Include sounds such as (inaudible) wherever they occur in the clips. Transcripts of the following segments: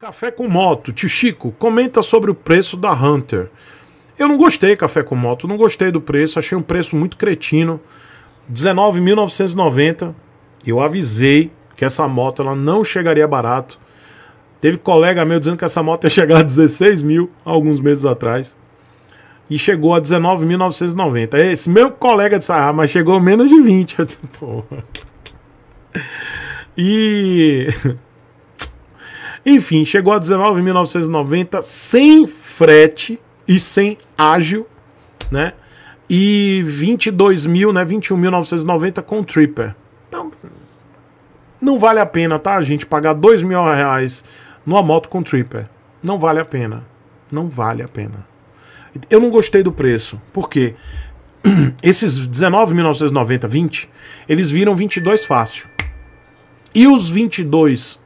Café com moto. Tio Chico, comenta sobre o preço da Hunter. Eu não gostei café com moto, não gostei do preço, achei um preço muito cretino. 19.990. Eu avisei que essa moto ela não chegaria barato. Teve colega meu dizendo que essa moto ia chegar a 16 mil alguns meses atrás. E chegou a 19.990. Esse meu colega disse, ah, mas chegou menos de 20. Eu disse, porra. E enfim, chegou a 19.990 sem frete e sem ágil, né? E 22 mil, né? 21.990 com tripper. Então, não vale a pena, tá, gente? Pagar 2 mil reais numa moto com tripper. Não vale a pena. Não vale a pena. Eu não gostei do preço. Por quê? (clears throat) Esses 19.990, 20, eles viram 22 fácil. E os 22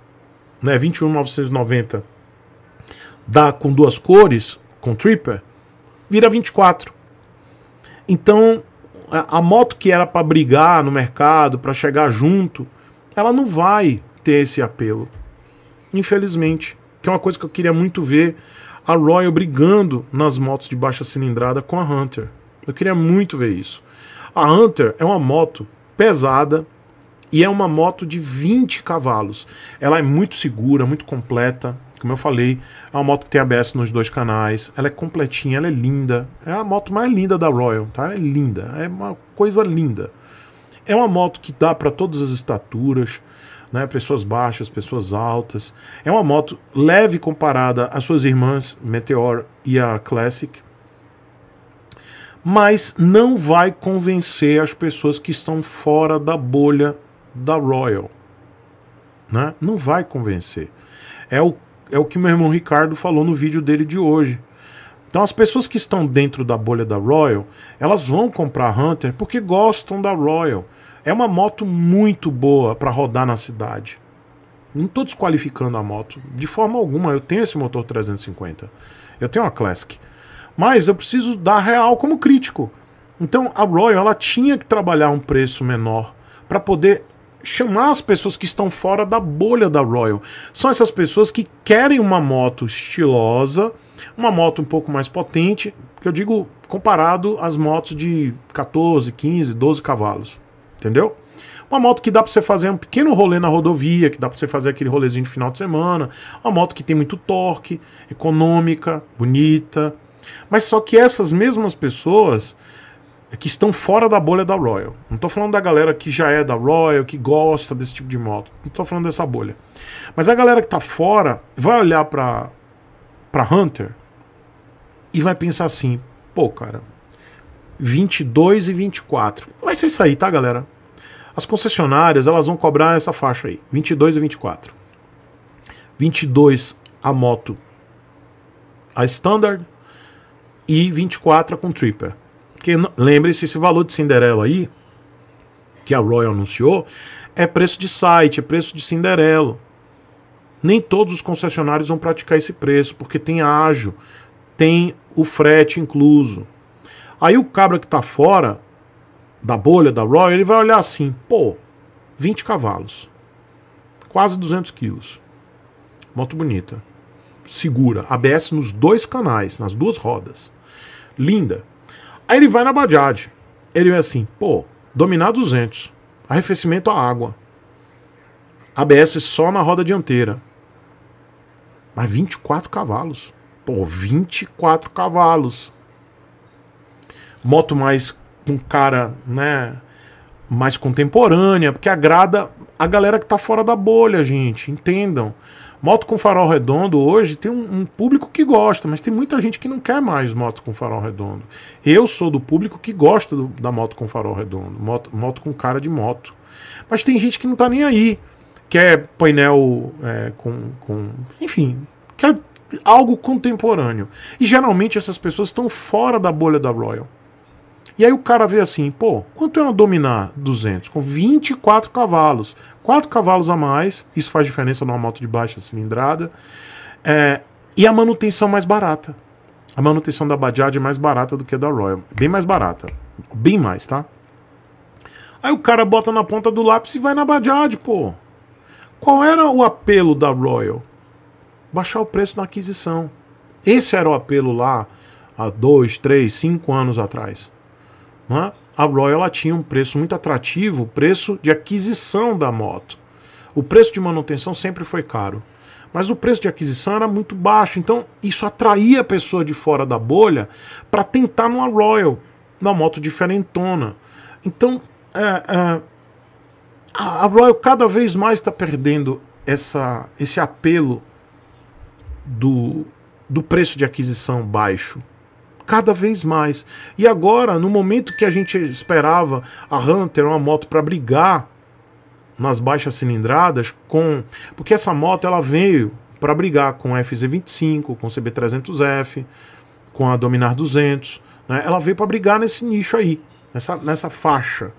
né, 21.990 dá com duas cores, com tripper, vira 24. Então, a, moto que era para brigar no mercado, para chegar junto, ela não vai ter esse apelo. Infelizmente, que é uma coisa que eu queria muito ver a Royal brigando nas motos de baixa cilindrada com a Hunter. Eu queria muito ver isso. A Hunter é uma moto pesada, e é uma moto de 20 cavalos. Ela é muito segura, muito completa. Como eu falei, é uma moto que tem ABS nos dois canais. Ela é completinha, ela é linda. É a moto mais linda da Royal, tá? Ela é linda, é uma coisa linda. É uma moto que dá para todas as estaturas, né? Pessoas baixas, pessoas altas. É uma moto leve comparada às suas irmãs Meteor e a Classic. Mas não vai convencer as pessoas que estão fora da bolha da Royal. Né? Não vai convencer. É o, é o que meu irmão Ricardo falou no vídeo dele de hoje. Então as pessoas que estão dentro da bolha da Royal, elas vão comprar Hunter porque gostam da Royal. É uma moto muito boa para rodar na cidade. Não estou desqualificando a moto de forma alguma. Eu tenho esse motor 350. Eu tenho uma Classic. Mas eu preciso dar real como crítico. Então a Royal ela tinha que trabalhar um preço menor para poder chamar as pessoas que estão fora da bolha da Royal. São essas pessoas que querem uma moto estilosa, uma moto um pouco mais potente, que eu digo comparado às motos de 14, 15, 12 cavalos. Entendeu? Uma moto que dá para você fazer um pequeno rolê na rodovia, que dá para você fazer aquele rolezinho de final de semana. Uma moto que tem muito torque, econômica, bonita. Mas só que essas mesmas pessoas que estão fora da bolha da Royal. Não estou falando da galera que já é da Royal, que gosta desse tipo de moto. Não estou falando dessa bolha. Mas a galera que está fora vai olhar para para Hunter e vai pensar assim: pô, cara, 22 e 24. Vai ser isso aí, tá, galera? As concessionárias, elas vão cobrar essa faixa aí, 22 e 24. 22 a moto a standard e 24 a com tripper. Porque lembre-se, esse valor de Cinderela aí, que a Royal anunciou, é preço de site, é preço de Cinderela. Nem todos os concessionários vão praticar esse preço, porque tem ágio, tem o frete incluso. Aí o cabra que está fora da bolha da Royal, ele vai olhar assim, pô, 20 cavalos, quase 200 quilos, moto bonita, segura, ABS nos dois canais, nas duas rodas, linda. Aí ele vai na Bajaj. Ele é assim, pô, dominar 200. Arrefecimento a água. ABS só na roda dianteira. Mas 24 cavalos. Pô, 24 cavalos. Moto mais com cara, né, mais contemporânea, porque agrada a galera que tá fora da bolha, gente, entendam. Moto com farol redondo hoje tem um, um, público que gosta, mas tem muita gente que não quer mais moto com farol redondo. Eu sou do público que gosta do, da moto com farol redondo, moto, moto com cara de moto. Mas tem gente que não tá nem aí. Quer painel é, com, com. Enfim, quer algo contemporâneo. E geralmente essas pessoas estão fora da bolha da Royal. E aí o cara vê assim, pô, quanto é uma Dominar 200? Com 24 cavalos. 4 cavalos a mais, isso faz diferença numa moto de baixa cilindrada. É, e a manutenção mais barata. A manutenção da Bajaj é mais barata do que a da Royal. Bem mais barata. Bem mais, tá? Aí o cara bota na ponta do lápis e vai na Bajaj, pô. Qual era o apelo da Royal? baixar o preço na aquisição. Esse era o apelo lá há dois, três, cinco anos atrás. Né? A Royal ela tinha um preço muito atrativo, preço de aquisição da moto. O preço de manutenção sempre foi caro, mas o preço de aquisição era muito baixo. Então isso atraía a pessoa de fora da bolha para tentar numa Royal, na moto diferentona. Então é, é, a Royal cada vez mais está perdendo essa, esse apelo do, do preço de aquisição baixo. Cada vez mais. E agora, no momento que a gente esperava a Hunter, uma moto para brigar nas baixas cilindradas, com. Porque essa moto ela veio para brigar com a FZ25, com o CB300F, com a Dominar 200. Né? Ela veio para brigar nesse nicho aí, nessa, nessa faixa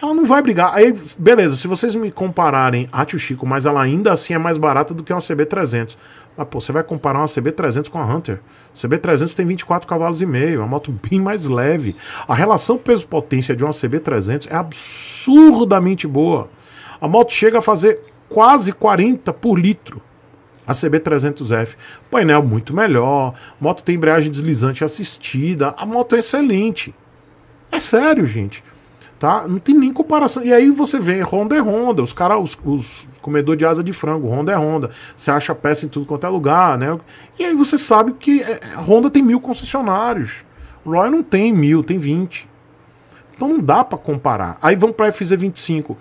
ela não vai brigar. Aí, beleza, se vocês me compararem a Tio Chico, mas ela ainda assim é mais barata do que uma CB300. Mas, pô, você vai comparar uma CB300 com a Hunter. CB300 tem 24 cavalos e meio, uma moto bem mais leve. A relação peso-potência de uma CB300 é absurdamente boa. A moto chega a fazer quase 40 por litro. A CB300F, painel muito melhor, moto tem embreagem deslizante assistida, a moto é excelente. É sério, gente tá? Não tem nem comparação. E aí você vê, Honda é Honda, os caras, os, os comedor de asa de frango, Honda é Honda. Você acha peça em tudo quanto é lugar, né? E aí você sabe que a é, Honda tem mil concessionários. O Roy não tem mil, tem 20. Então não dá para comparar. Aí vamos para FZ25.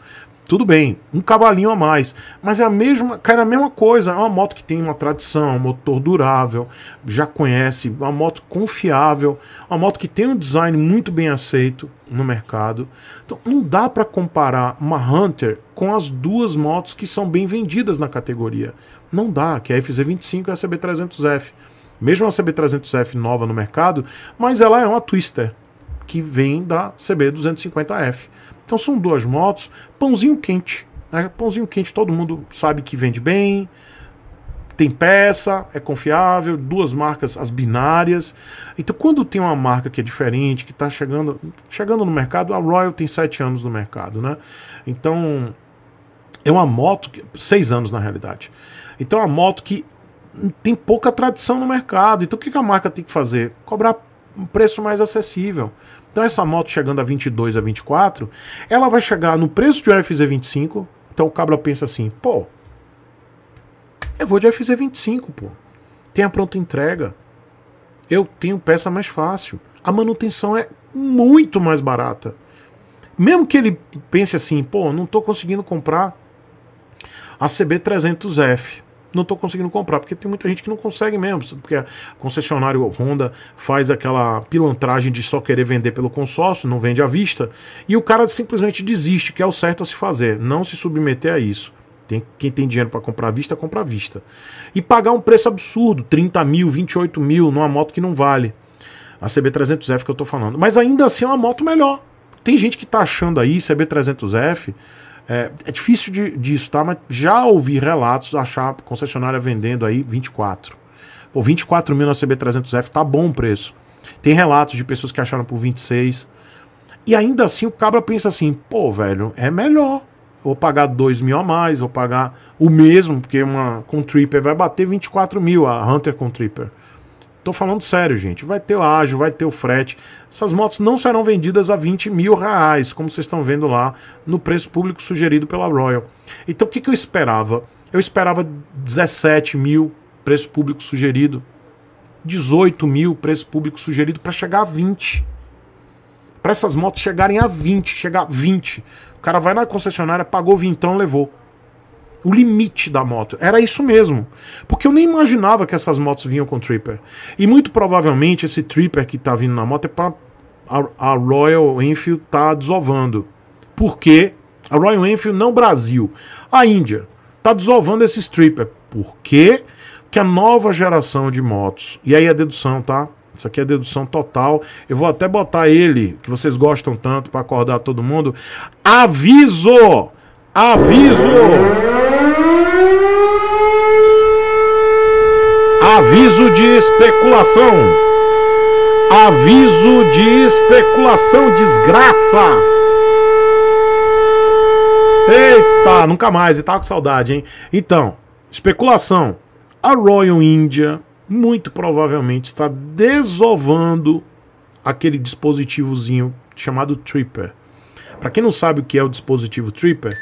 Tudo bem, um cavalinho a mais, mas é a mesma, cai na mesma coisa. É uma moto que tem uma tradição, um motor durável, já conhece, uma moto confiável, uma moto que tem um design muito bem aceito no mercado. Então não dá para comparar uma Hunter com as duas motos que são bem vendidas na categoria. Não dá, que é a FZ25 e a CB300F. Mesmo a CB300F nova no mercado, mas ela é uma Twister que vem da CB250F. Então são duas motos, pãozinho quente. Né? Pãozinho quente todo mundo sabe que vende bem, tem peça, é confiável, duas marcas, as binárias. Então quando tem uma marca que é diferente, que está chegando, chegando no mercado, a Royal tem sete anos no mercado, né? Então é uma moto, seis anos na realidade. Então é uma moto que tem pouca tradição no mercado. Então o que a marca tem que fazer? Cobrar um preço mais acessível. Então essa moto chegando a 22 a 24, ela vai chegar no preço de um FZ25. Então o cabra pensa assim, pô, eu vou de FZ25, pô. Tem a pronta entrega. Eu tenho peça mais fácil. A manutenção é muito mais barata. Mesmo que ele pense assim, pô, não estou conseguindo comprar a CB300F não estou conseguindo comprar, porque tem muita gente que não consegue mesmo, porque concessionário Honda faz aquela pilantragem de só querer vender pelo consórcio, não vende à vista, e o cara simplesmente desiste, que é o certo a se fazer, não se submeter a isso. Tem, quem tem dinheiro para comprar à vista, compra à vista. E pagar um preço absurdo, 30 mil, 28 mil, numa moto que não vale. A CB300F que eu estou falando. Mas ainda assim é uma moto melhor. Tem gente que está achando aí, CB300F, é, é difícil de, disso, tá? Mas já ouvi relatos, achar concessionária vendendo aí 24. Pô, 24 mil na CB300F tá bom o preço. Tem relatos de pessoas que acharam por 26. E ainda assim o cabra pensa assim, pô, velho, é melhor. Vou pagar 2 mil a mais, vou pagar o mesmo, porque uma com Tripper vai bater 24 mil, a Hunter com Tripper. Tô falando sério, gente. Vai ter o ágio, vai ter o frete. Essas motos não serão vendidas a 20 mil reais, como vocês estão vendo lá no preço público sugerido pela Royal. Então o que, que eu esperava? Eu esperava 17 mil preço público sugerido, 18 mil preço público sugerido para chegar a 20. Para essas motos chegarem a 20, chegar a 20. O cara vai na concessionária, pagou vintão, levou o limite da moto. Era isso mesmo. Porque eu nem imaginava que essas motos vinham com Tripper. E muito provavelmente esse Tripper que tá vindo na moto é para a, a, Royal Enfield tá desovando. Por quê? A Royal Enfield não Brasil, a Índia tá desovando esses Tripper. Por quê? Que a nova geração de motos, e aí a dedução, tá? Isso aqui é dedução total. Eu vou até botar ele, que vocês gostam tanto, para acordar todo mundo. Aviso! Aviso! Aviso de especulação. Aviso de especulação, desgraça. Eita, nunca mais, e tava com saudade, hein? Então, especulação. A Royal India muito provavelmente está desovando aquele dispositivozinho chamado Tripper. Para quem não sabe o que é o dispositivo Tripper,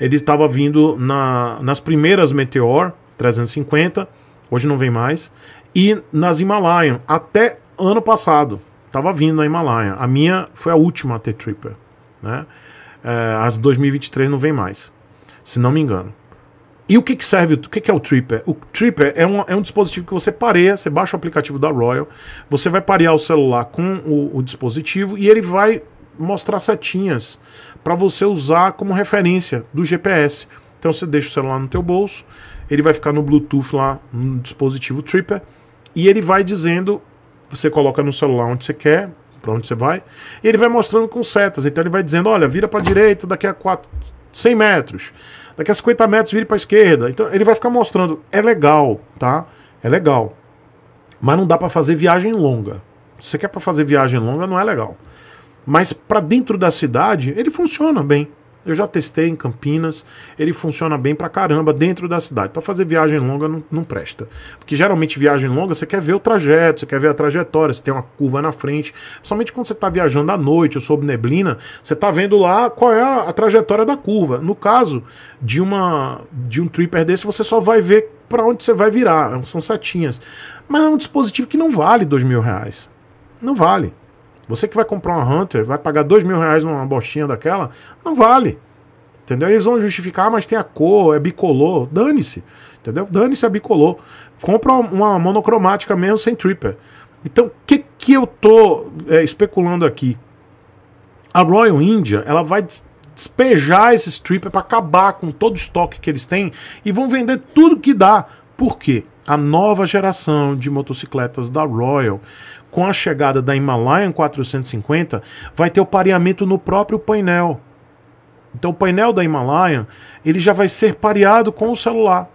ele estava vindo na, nas primeiras Meteor 350, hoje não vem mais, e nas Himalayan, até ano passado. Estava vindo na Himalayan. A minha foi a última a ter Tripper. Né? É, as 2023 não vem mais, se não me engano. E o que, que serve, o que, que é o Tripper? O Tripper é um, é um dispositivo que você pareia, você baixa o aplicativo da Royal, você vai parear o celular com o, o dispositivo e ele vai mostrar setinhas para você usar como referência do GPS. Então você deixa o celular no teu bolso, ele vai ficar no Bluetooth lá no dispositivo Tripper e ele vai dizendo, você coloca no celular onde você quer, para onde você vai, e ele vai mostrando com setas. Então ele vai dizendo, olha, vira para direita daqui a 4, 100 metros daqui a 50 metros vire para esquerda. Então ele vai ficar mostrando. É legal, tá? É legal. Mas não dá para fazer viagem longa. Se você quer para fazer viagem longa, não é legal. Mas para dentro da cidade, ele funciona bem. Eu já testei em Campinas, ele funciona bem pra caramba dentro da cidade. Para fazer viagem longa não, não, presta. Porque geralmente viagem longa você quer ver o trajeto, você quer ver a trajetória, você tem uma curva na frente. Principalmente quando você está viajando à noite ou sob neblina, você está vendo lá qual é a, a, trajetória da curva. No caso de uma de um tripper desse, você só vai ver para onde você vai virar. São setinhas. Mas é um dispositivo que não vale dois mil reais. Não vale. Você que vai comprar uma Hunter, vai pagar dois mil reais numa bostinha daquela, não vale. Entendeu? Eles vão justificar, mas tem a cor, é bicolor. Dane-se. Entendeu? Dane-se a bicolor. Compra uma monocromática mesmo sem tripper. Então, o que, que eu tô é, especulando aqui? A Royal India, ela vai despejar esses tripper para acabar com todo o estoque que eles têm e vão vender tudo que dá. Por quê? A nova geração de motocicletas da Royal com a chegada da Himalayan 450, vai ter o pareamento no próprio painel. Então o painel da Himalayan, ele já vai ser pareado com o celular.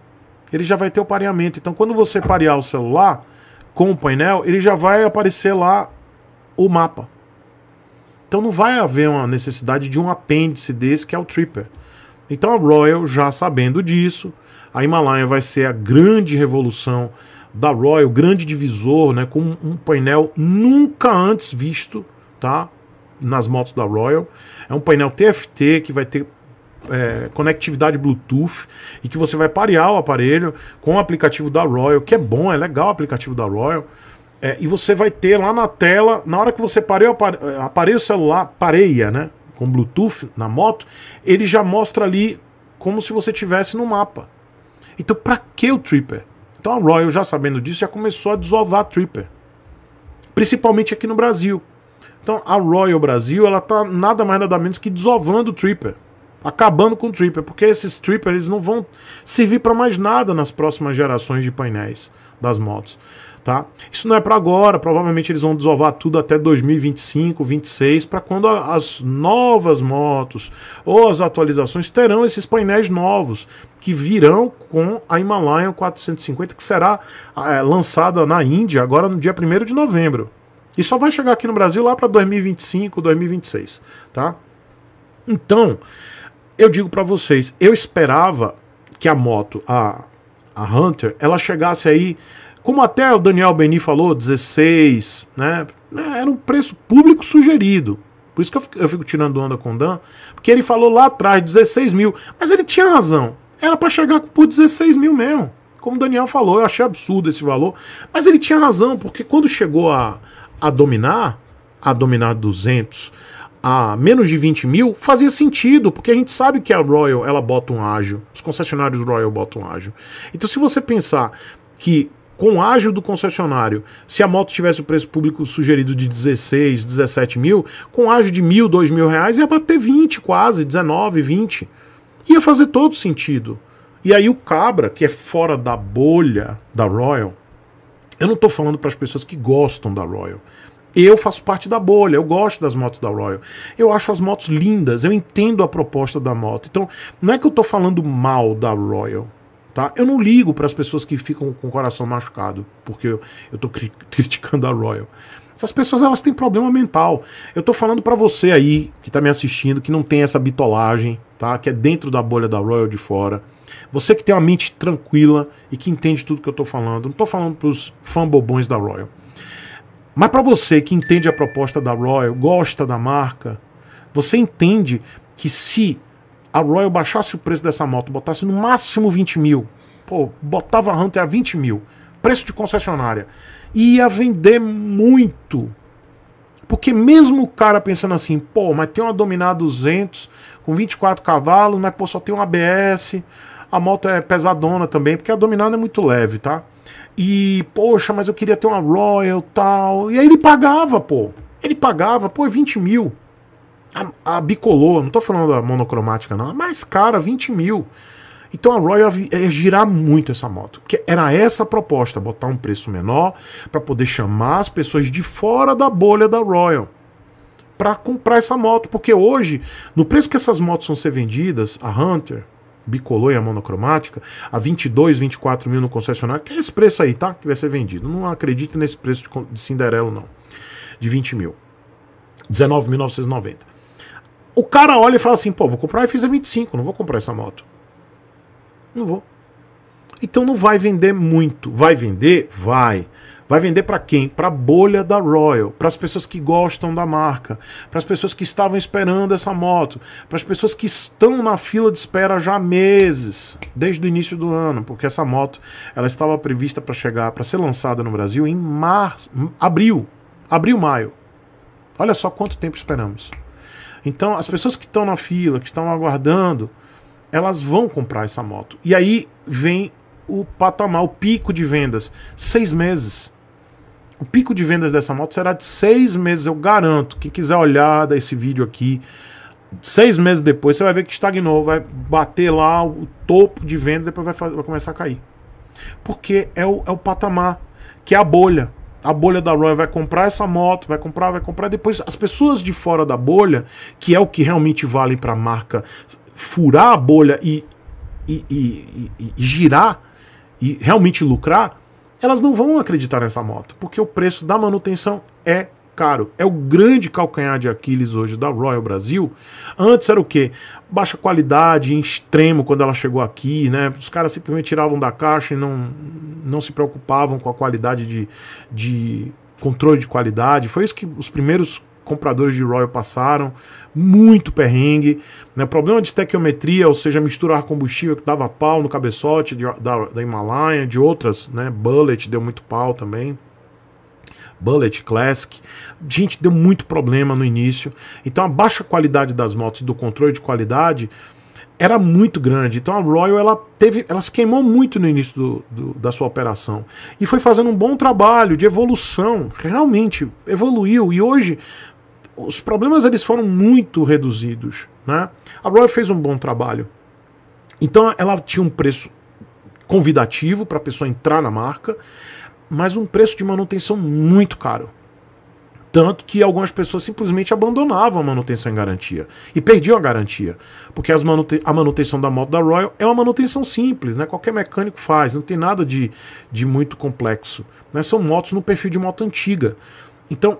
Ele já vai ter o pareamento. Então quando você parear o celular com o painel, ele já vai aparecer lá o mapa. Então não vai haver uma necessidade de um apêndice desse que é o Tripper. Então a Royal, já sabendo disso, a Himalayan vai ser a grande revolução da Royal, grande divisor, né, com um painel nunca antes visto, tá? Nas motos da Royal. É um painel TFT que vai ter é, conectividade Bluetooth e que você vai parear o aparelho com o aplicativo da Royal, que é bom, é legal o aplicativo da Royal. É, e você vai ter lá na tela, na hora que você pareia, é, aparelho celular, pareia, né? Com Bluetooth na moto, ele já mostra ali como se você tivesse no mapa. Então, para que o Tripper? Então a Royal, já sabendo disso, já começou a desovar a Tripper. Principalmente aqui no Brasil. Então a Royal Brasil, ela tá nada mais nada menos que desovando o Tripper. Acabando com o Tripper, porque esses Tripper eles não vão servir para mais nada nas próximas gerações de painéis das motos tá? Isso não é para agora, provavelmente eles vão desovar tudo até 2025, 26, para quando as novas motos ou as atualizações terão esses painéis novos que virão com a Himalayan 450 que será é, lançada na Índia agora no dia 1 de novembro. E só vai chegar aqui no Brasil lá para 2025, 2026, tá? Então, eu digo para vocês, eu esperava que a moto, a, a Hunter, ela chegasse aí como até o Daniel Beni falou, 16, né? É, era um preço público sugerido. Por isso que eu fico, eu fico tirando onda com o Dan, porque ele falou lá atrás 16 mil, mas ele tinha razão. Era para chegar por 16 mil mesmo. Como o Daniel falou, eu achei absurdo esse valor, mas ele tinha razão, porque quando chegou a, a dominar, a dominar 200, a menos de 20 mil, fazia sentido, porque a gente sabe que a Royal ela bota um ágio, os concessionários Royal botam um ágio. Então, se você pensar que com ágio do concessionário, se a moto tivesse o preço público sugerido de 16, 17 mil, com ágio de mil, dois mil reais, ia bater 20 quase, 19, 20. Ia fazer todo sentido. E aí o Cabra, que é fora da bolha da Royal, eu não estou falando para as pessoas que gostam da Royal. Eu faço parte da bolha, eu gosto das motos da Royal. Eu acho as motos lindas, eu entendo a proposta da moto. Então, não é que eu estou falando mal da Royal. Tá? Eu não ligo para as pessoas que ficam com o coração machucado, porque eu estou cri (laughs) criticando a Royal. Essas pessoas elas têm problema mental. Eu tô falando para você aí que tá me assistindo, que não tem essa bitolagem, tá? Que é dentro da bolha da Royal de fora. Você que tem uma mente tranquila e que entende tudo que eu tô falando. Não tô falando pros fã bobões da Royal. Mas para você que entende a proposta da Royal, gosta da marca, você entende que se a Royal baixasse o preço dessa moto, botasse no máximo 20 mil, pô, botava a Hunter a 20 mil, preço de concessionária, ia vender muito. Porque mesmo o cara pensando assim, pô, mas tem uma Dominar 200 com 24 cavalos, mas pô, só tem um ABS, a moto é pesadona também, porque a Dominar é muito leve, tá? E, poxa, mas eu queria ter uma Royal tal. E aí ele pagava, pô. Ele pagava, pô, 20 mil. A, a bicolor, não tô falando da monocromática, não. A mais cara, 20 mil. Então a Royal ia girar muito essa moto. Porque era essa a proposta, botar um preço menor para poder chamar as pessoas de fora da bolha da Royal para comprar essa moto. Porque hoje, no preço que essas motos vão ser vendidas, a Hunter, bicolor e a monocromática, a 22, 24 mil no concessionário, que é esse preço aí, tá? Que vai ser vendido. Não acredite nesse preço de, de Cinderelo, não. De 20 mil. 19.990. O cara olha e fala assim, pô, vou comprar a FISA 25, não vou comprar essa moto. Não vou. Então não vai vender muito. Vai vender? Vai. Vai vender para quem? Para a bolha da Royal, para as pessoas que gostam da marca, para as pessoas que estavam esperando essa moto, para as pessoas que estão na fila de espera já há meses, desde o início do ano, porque essa moto ela estava prevista para chegar, para ser lançada no Brasil em março, abril, abril, maio. Olha só quanto tempo esperamos. Então, as pessoas que estão na fila, que estão aguardando, elas vão comprar essa moto. E aí vem o patamar, o pico de vendas. Seis meses. O pico de vendas dessa moto será de seis meses, eu garanto. Quem quiser olhar desse vídeo aqui, seis meses depois, você vai ver que estagnou, vai bater lá o topo de vendas, depois vai, vai começar a cair. Porque é o, é o patamar, que é a bolha. A bolha da Royal vai comprar essa moto, vai comprar, vai comprar. Depois, as pessoas de fora da bolha, que é o que realmente vale para a marca furar a bolha e, e, e, e, girar e realmente lucrar, elas não vão acreditar nessa moto, porque o preço da manutenção é caro. É o grande calcanhar de Aquiles hoje da Royal Brasil. Antes era o quê? Baixa qualidade, em extremo, quando ela chegou aqui, né? Os caras simplesmente tiravam da caixa e não, não se preocupavam com a qualidade de, de controle de qualidade. Foi isso que os primeiros compradores de Royal passaram, muito perrengue, né? problema de estequiometria, ou seja, misturar combustível que dava pau no cabeçote de, da, da Himalaia, de outras, né? Bullet deu muito pau também. Bullet Classic. Gente, deu muito problema no início. Então a baixa qualidade das motos do controle de qualidade era muito grande. Então a Royal ela teve, ela se queimou muito no início do, do, da sua operação e foi fazendo um bom trabalho de evolução. Realmente evoluiu e hoje os problemas eles foram muito reduzidos. Né? A Royal fez um bom trabalho. Então ela tinha um preço convidativo para a pessoa entrar na marca, mas um preço de manutenção muito caro. Tanto que algumas pessoas simplesmente abandonavam a manutenção em garantia e perdiam a garantia. Porque as manute a manutenção da moto da Royal é uma manutenção simples, né? qualquer mecânico faz, não tem nada de, de muito complexo. Né? São motos no perfil de moto antiga. Então,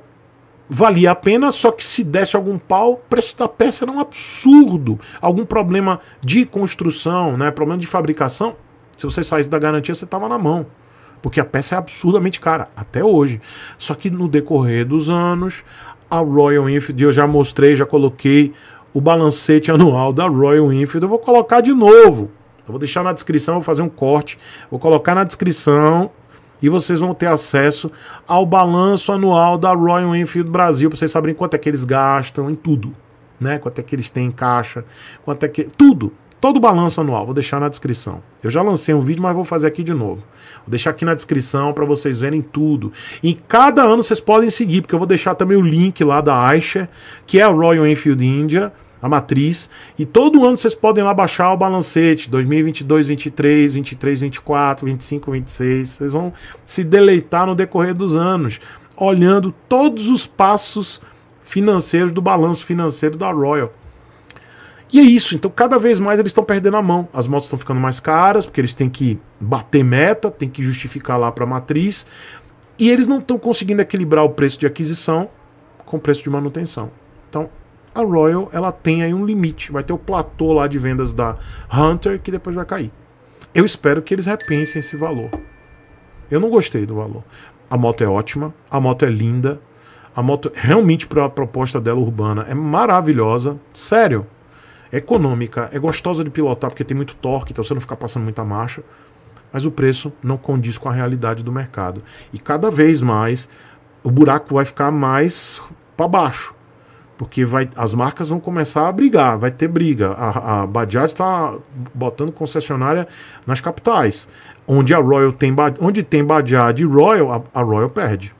valia a pena, só que se desse algum pau, o preço da peça era um absurdo. Algum problema de construção, né, problema de fabricação, se você saísse da garantia, você estava na mão. Porque a peça é absurdamente cara, até hoje. Só que no decorrer dos anos, a Royal Enfield, eu já mostrei, já coloquei o balancete anual da Royal Enfield, eu vou colocar de novo. Eu vou deixar na descrição, vou fazer um corte, vou colocar na descrição e vocês vão ter acesso ao balanço anual da Royal Enfield Brasil, para vocês saberem quanto é que eles gastam em tudo, né? Quanto é que eles têm em caixa, quanto é que tudo, todo o balanço anual, vou deixar na descrição. Eu já lancei um vídeo, mas vou fazer aqui de novo. Vou deixar aqui na descrição para vocês verem tudo. E cada ano vocês podem seguir, porque eu vou deixar também o link lá da Aisha, que é a Royal Enfield India a matriz. E todo ano vocês podem lá baixar o balancete 2022, 23, 23, 24, 25, 26. Vocês vão se deleitar no decorrer dos anos, olhando todos os passos financeiros do balanço financeiro da Royal. E é isso, então cada vez mais eles estão perdendo a mão. As motos estão ficando mais caras, porque eles têm que bater meta, têm que justificar lá para a matriz. E eles não estão conseguindo equilibrar o preço de aquisição com o preço de manutenção. Então, a Royal ela tem aí um limite. Vai ter o platô lá de vendas da Hunter que depois vai cair. Eu espero que eles repensem esse valor. Eu não gostei do valor. A moto é ótima, a moto é linda, a moto realmente para a proposta dela urbana é maravilhosa, sério. É econômica, é gostosa de pilotar porque tem muito torque, então você não fica passando muita marcha. Mas o preço não condiz com a realidade do mercado. E cada vez mais o buraco vai ficar mais para baixo. Porque vai, as marcas vão começar a brigar, vai ter briga. A, a Bajaj está botando concessionária nas capitais. Onde a Royal tem, onde tem Bajaj e Royal, a, a Royal perde.